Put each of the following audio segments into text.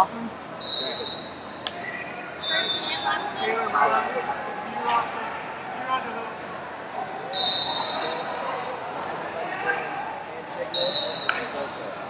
Hoffman. Taylor Miller. And signals.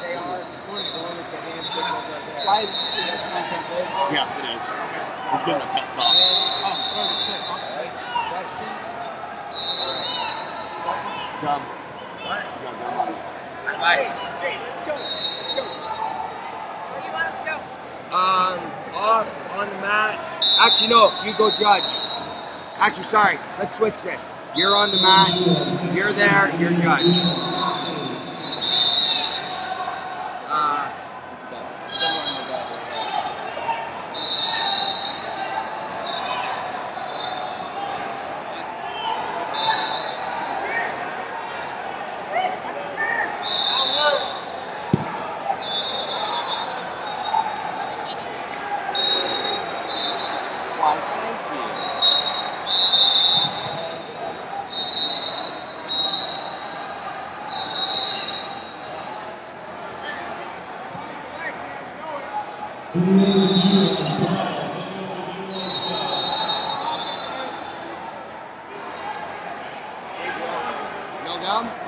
they are. One of them is the hand signals right there. Why is this not translatable? Yeah, it is. It's good a pep talk. Oh, really. Questions? Dumb. What? You got dub on. Hey, hey, let's go. Let's go. Where do you want us to go? Um, off, on the mat. Actually, no, you go judge. Actually, sorry, let's switch this. You're on the mat, you're there, you're judge. Down.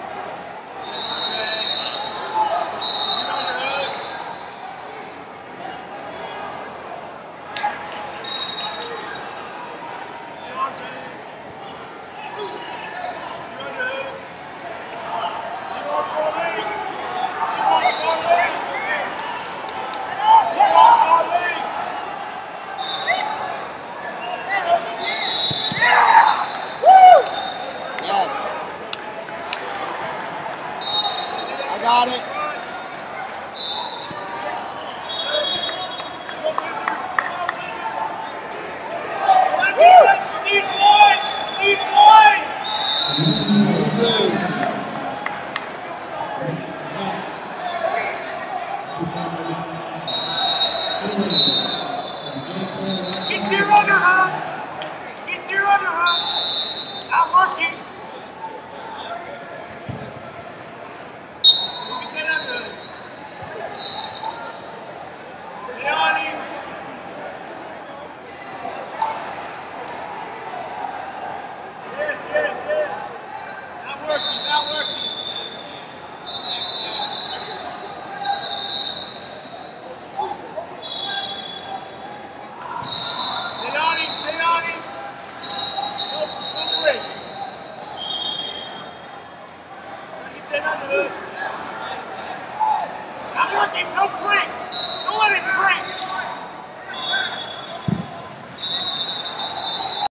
Got it. Get your underhand! Get your underhand! Not working! Get under it. Stay on him. Yes, yes, yes. Not working, not working. Stay on him, stay on him. Don't, don't break. Hook. Not working, no break.